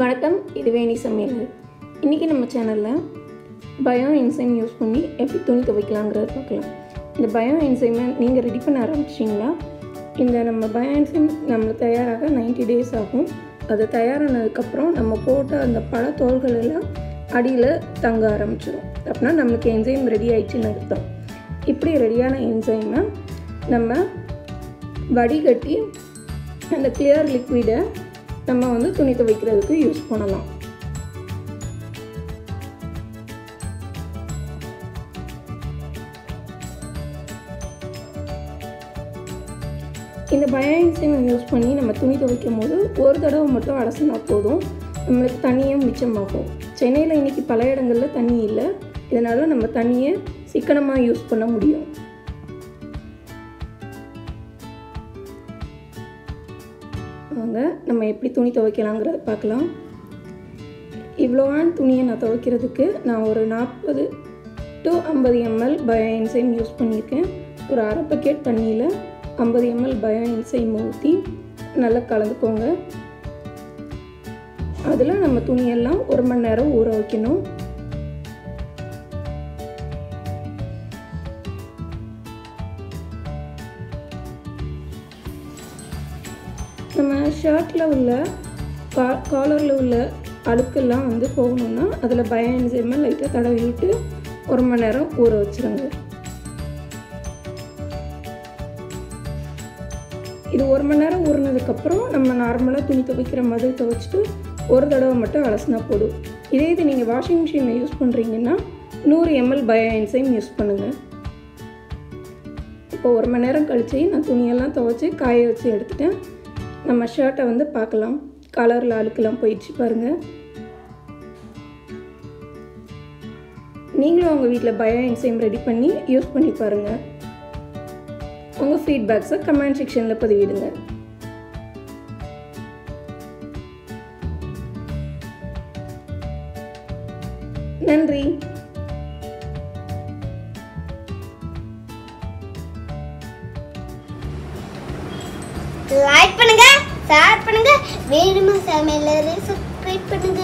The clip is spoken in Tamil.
வணக்கம் இது வேணி சமையல். இன்றைக்கி நம்ம சேனலில் பயோ என்சைம் யூஸ் பண்ணி எப்படி துணி துவைக்கலாங்கிறத பார்க்கலாம். இந்த பயோ என்சைமை நீங்கள் ரெடி பண்ண ஆரம்பிச்சிங்களா இந்த நம்ம பயோ என்சைம் நம்ம தயாராக 90 டேஸ் ஆகும். அது தயாரானதுக்கப்புறம் நம்ம போட்ட அந்த பழத்தோள்கள் எல்லாம் அடியில் தங்க ஆரம்பிச்சிடும் அப்படின்னா நம்மளுக்கு என்சைம் ரெடி ஆயிடுச்சுன்னு அர்த்தம். இப்படி ரெடியான என்சைமை நம்ம வடிகட்டி அந்த கிளியர் லிக்விடை நம்ம வந்து துணி துவைக்கிறதுக்கு யூஸ் பண்ணலாம். இந்த பயோஎன்சைமை யூஸ் பண்ணி நம்ம துணி துவைக்கும் போது ஒரு தடவை மட்டும் அலசினா போதும். நம்மளுக்கு தண்ணியும் மிச்சமாகும். சென்னையில் இன்றைக்கி பல இடங்களில் தண்ணி இல்லை. இதனால் நம்ம தண்ணியை சிக்கனமாக யூஸ் பண்ண முடியும். வாங்க நம்ம எப்படி துணி துவைக்கலாங்கிறத பார்க்கலாம். இவ்வளோவான துணியை நான் துவைக்கிறதுக்கு நான் ஒரு நாற்பது டு ஐம்பது எம்எல் பயோ என்சைம் யூஸ் பண்ணியிருக்கேன். ஒரு அரை பக்கெட் தண்ணியில் ஐம்பது எம்எல் பயோ என்சைம் ஊற்றி நல்லா கலந்துக்கோங்க. அதில் நம்ம துணியெல்லாம் ஒரு மணி நேரம் ஊற வைக்கணும். நம்ம ஷர்ட்டில் உள்ள கா காலரில் உள்ள அழுக்கெல்லாம் வந்து போகணும்னா அதில் பயோ லைட்டாக தடவி விட்டு ஒரு மணி நேரம் ஊற வச்சுருங்க. இது ஒரு மணி நேரம் ஊறினதுக்கப்புறம் நம்ம நார்மலாக துணி துவைக்கிற மாதிரி துவைச்சிட்டு ஒரு தடவை மட்டும் அலசினா போதும். இதே இது நீங்கள் வாஷிங் மிஷினில் யூஸ் பண்ணுறீங்கன்னா நூறு எம்எல் பயோ என்சைம் யூஸ் பண்ணுங்கள் இப்போ ஒரு மணி நேரம் கழித்து நான் துணியெல்லாம் துவைச்சி காய வச்சு எடுத்துட்டேன். நம்ம ஷர்ட்டை வந்து பார்க்கலாம். கலரில் அழுக்கெல்லாம் போயிடுச்சு பாருங்கள் நீங்களும் உங்கள் வீட்டில் பயோ என்சைம் ரெடி பண்ணி யூஸ் பண்ணி பாருங்கள் உங்கள் ஃபீட்பேக்ஸை கமெண்ட் செக்ஷனில் பதிவிடுங்க. நன்றி. லைக் பண்ணுங்க ஷேர் பண்ணுங்க. வேணுமா சமையலரை சப்ஸ்கிரைப் பண்ணுங்க.